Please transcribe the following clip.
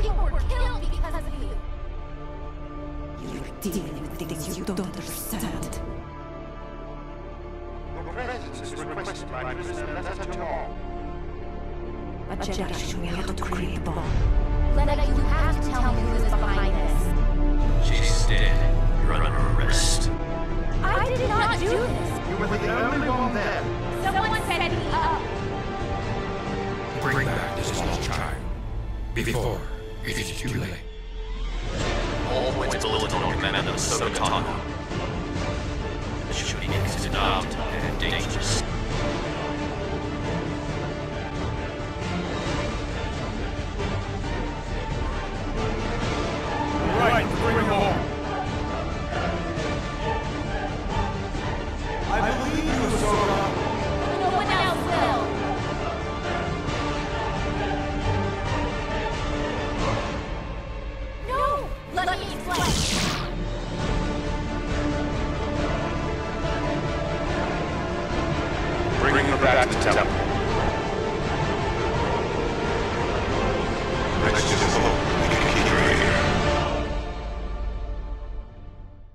people were killed because of you. You're dealing with things you don't understand. Your presence is requested by prisoner Letta Turmond. A Jedi showed me how to create a bomb. Lena, you have to tell me who is behind this. She's dead. You're under arrest. I did not do this. You were the only one there. Someone set me up. Bring back this lost child. Before it is too late. All went bulletin on command of Ahsoka Bring her back to the temple.